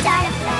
start a fire.